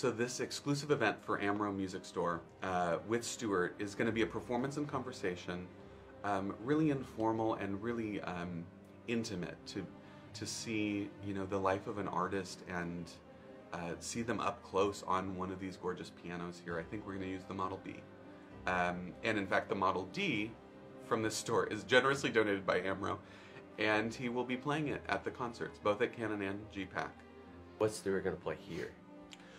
So this exclusive event for Amro Music Store uh, with Stewart is going to be a performance and conversation, um, really informal and really um, intimate to to see you know the life of an artist and uh, see them up close on one of these gorgeous pianos here. I think we're going to use the Model B, um, and in fact the Model D from this store is generously donated by Amro, and he will be playing it at the concerts, both at Cannon and GPAC. What's Stewart gonna play here?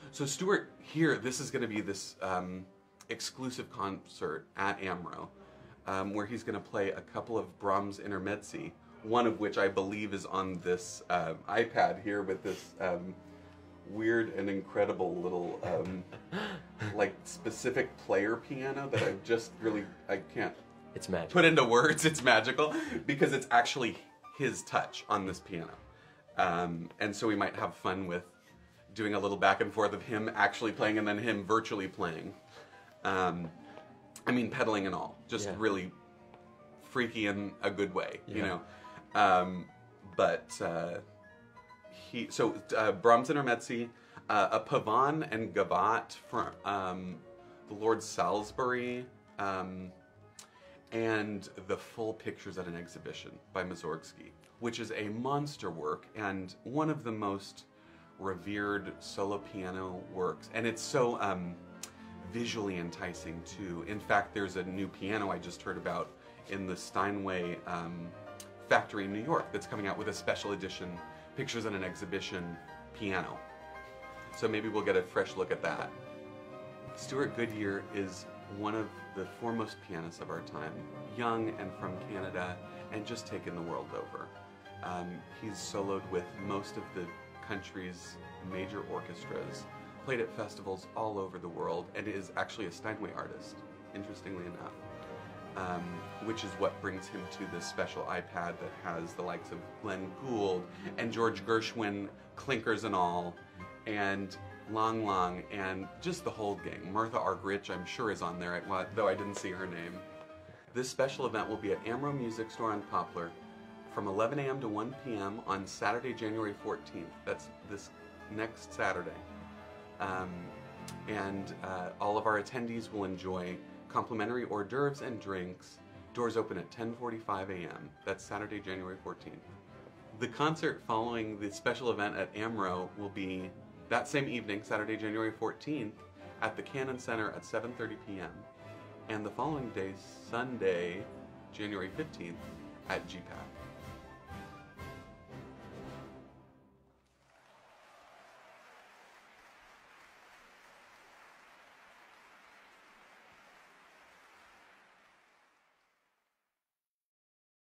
So Stewart, here, this is going to be this um, exclusive concert at Amro, um, where he's going to play a couple of Brahms intermezzi, one of which I believe is on this uh, iPad here with this um, weird and incredible little, um, like, specific player piano that I've just really, I can't It's magic. put into words. It's magical because it's actually his touch on this piano. Um, and so we might have fun with doing a little back and forth of him actually playing and then him virtually playing. Um, I mean, pedaling and all, just Yeah. really freaky in a good way, you know. Um, but uh, he, so uh, Brahms Intermezzi, uh, a Pavan and Gavotte from um, the Lord Salisbury. Um, and the full pictures at an exhibition by Mussorgsky, which is a monster work and one of the most revered solo piano works. And it's so um, visually enticing too. In fact, there's a new piano I just heard about in the Steinway um, factory in New York that's coming out with a special edition pictures at an exhibition piano. So maybe we'll get a fresh look at that. Stewart Goodyear is one of the foremost pianists of our time, young and from Canada, and just taken the world over. Um, he's soloed with most of the country's major orchestras, played at festivals all over the world, and is actually a Steinway artist, interestingly enough. Um, which is what brings him to this special iPad that has the likes of Glenn Gould and George Gershwin, clinkers and all, and Lang Lang, and just the whole gang. Martha Argerich, I'm sure, is on there, though I didn't see her name. This special event will be at Amro Music Store on Poplar from 11 a.m. to 1 p.m. on Saturday, January 14th. That's this next Saturday. Um, and uh, all of our attendees will enjoy complimentary hors d'oeuvres and drinks. Doors open at 10:45 a.m. That's Saturday, January 14th. The concert following the special event at Amro will be that same evening, Saturday, January 14th, at the Cannon Center at 7:30 p.m. And the following day, Sunday, January 15th, at GPAC.